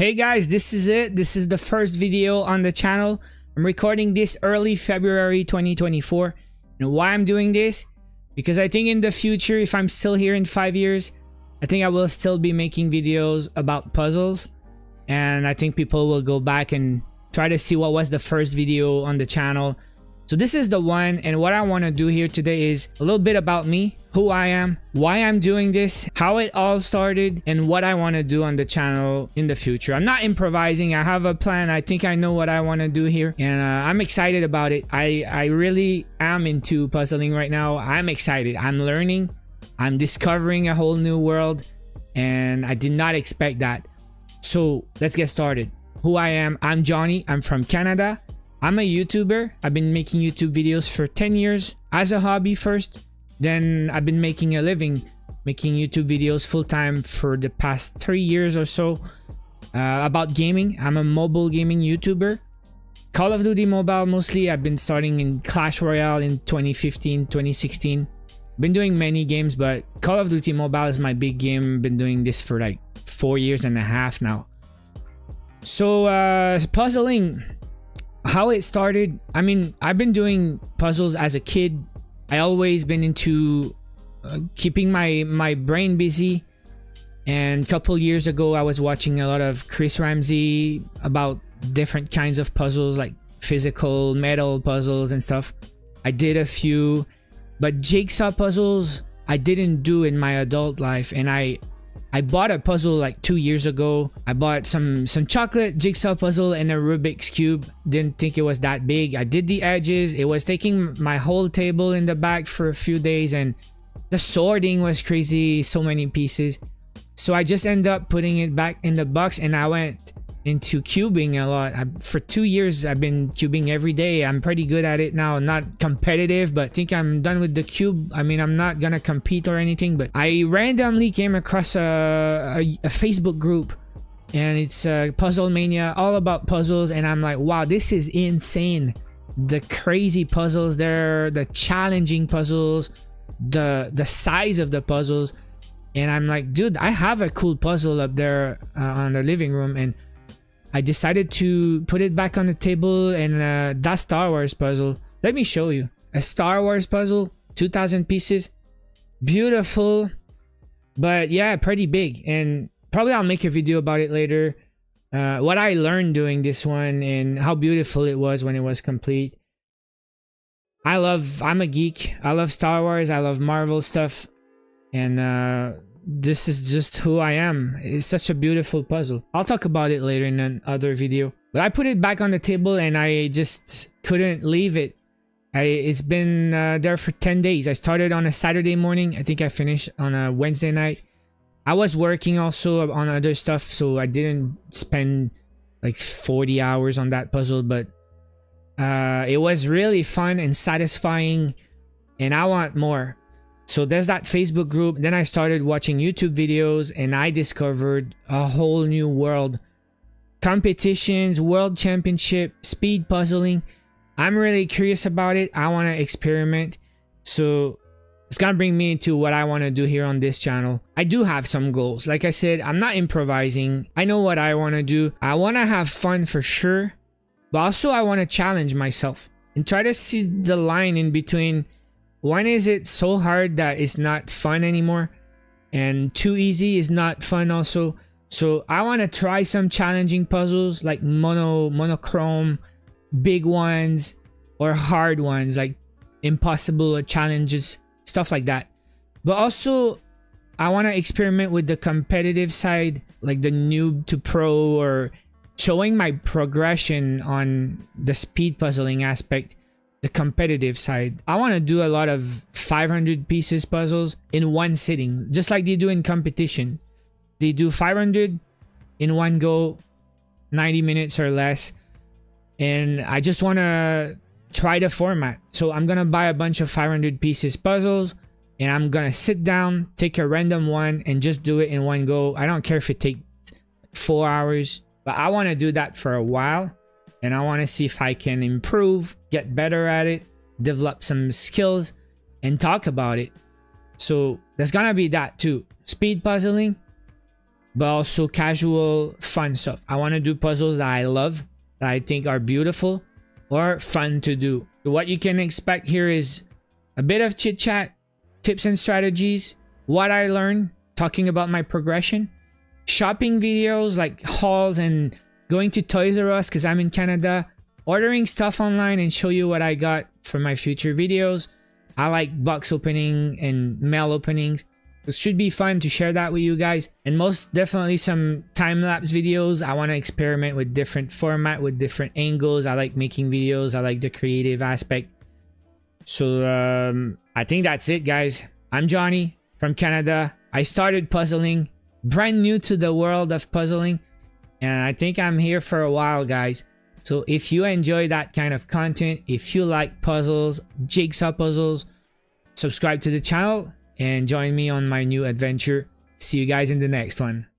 Hey guys, this is it. This is the first video on the channel. I'm recording this early February 2024. And why I'm doing this? Because I think in the future, if I'm still here in five years, I think I will still be making videos about puzzles. And I think people will go back and try to see what was the first video on the channel so this is the one and what I want to do here today is a little bit about me, who I am, why I'm doing this, how it all started, and what I want to do on the channel in the future. I'm not improvising. I have a plan. I think I know what I want to do here and uh, I'm excited about it. I, I really am into puzzling right now. I'm excited. I'm learning. I'm discovering a whole new world and I did not expect that. So let's get started. Who I am, I'm Johnie. I'm from Canada. I'm a YouTuber. I've been making YouTube videos for 10 years as a hobby first. Then I've been making a living making YouTube videos full time for the past three years or so uh, about gaming. I'm a mobile gaming YouTuber. Call of Duty Mobile mostly. I've been starting in Clash Royale in 2015, 2016. Been doing many games, but Call of Duty Mobile is my big game. Been doing this for like four years and a half now. So uh, puzzling how it started i mean i've been doing puzzles as a kid. I always been into uh, keeping my my brain busy. And a couple years ago i was watching a lot of chris ramsay about different kinds of puzzles like physical metal puzzles and stuff. I did a few but jigsaw puzzles i didn't do in my adult life. And i I bought a puzzle like two years ago. I bought some some chocolate jigsaw puzzle and a Rubik's cube. Didn't think it was that big. I did the edges. It was taking my whole table in the back for a few days and the sorting was crazy. So many pieces. So I just ended up putting it back in the box and I went into cubing a lot. I, for two years, I've been cubing every day. I'm pretty good at it now. Not competitive, but I think I'm done with the cube. I mean, I'm not gonna compete or anything, but I randomly came across a, a, a Facebook group and it's uh, Puzzle Mania, all about puzzles. And I'm like, wow, this is insane. The crazy puzzles there, the challenging puzzles, the the size of the puzzles. And I'm like, dude, I have a cool puzzle up there uh, on the living room and I decided to put it back on the table and uh, that Star Wars puzzle. Let me show you. A Star Wars puzzle, 2000 pieces. Beautiful, but yeah, pretty big. And probably I'll make a video about it later. Uh, what I learned doing this one and how beautiful it was when it was complete. I love, I'm a geek. I love Star Wars. I love Marvel stuff. And uh, this is just who I am. It's such a beautiful puzzle. I'll talk about it later in another video. But I put it back on the table and I just couldn't leave it. I, it's been uh, there for 10 days. I started on a Saturday morning. I think I finished on a Wednesday night. I was working also on other stuff, so I didn't spend like 40 hours on that puzzle, but uh, it was really fun and satisfying, and I want more. So there's that Facebook group. Then I started watching YouTube videos and I discovered a whole new world. Competitions, world championship, speed puzzling. I'm really curious about it. I want to experiment. So it's gonna bring me into what I want to do here on this channel. I do have some goals. Like I said, I'm not improvising. I know what I want to do. I want to have fun for sure. But also I want to challenge myself and try to see the line in between when is it so hard that it's not fun anymore? And too easy is not fun also. So I want to try some challenging puzzles like mono monochrome, big ones, or hard ones like impossible challenges, stuff like that. But also I want to experiment with the competitive side, like the noob to pro or showing my progression on the speed puzzling aspect the competitive side. I want to do a lot of 500 pieces puzzles in one sitting, just like they do in competition. They do 500 in one go, 90 minutes or less. And I just want to try the format. So I'm going to buy a bunch of 500 pieces puzzles and I'm going to sit down, take a random one and just do it in one go. I don't care if it takes four hours, but I want to do that for a while and I want to see if I can improve, get better at it, develop some skills, and talk about it. So there's gonna be that too. Speed puzzling, but also casual fun stuff. I want to do puzzles that I love, that I think are beautiful or fun to do. So what you can expect here is a bit of chit chat, tips and strategies, what I learned, talking about my progression, shopping videos like hauls and going to Toys R Us because I'm in Canada, ordering stuff online and show you what I got for my future videos. I like box opening and mail openings. This should be fun to share that with you guys. And most definitely some time-lapse videos. I want to experiment with different format, with different angles. I like making videos. I like the creative aspect. So um, I think that's it, guys. I'm Johnie from Canada. I started puzzling, brand new to the world of puzzling. And I think I'm here for a while, guys. So if you enjoy that kind of content, if you like puzzles, jigsaw puzzles, subscribe to the channel and join me on my new adventure. See you guys in the next one.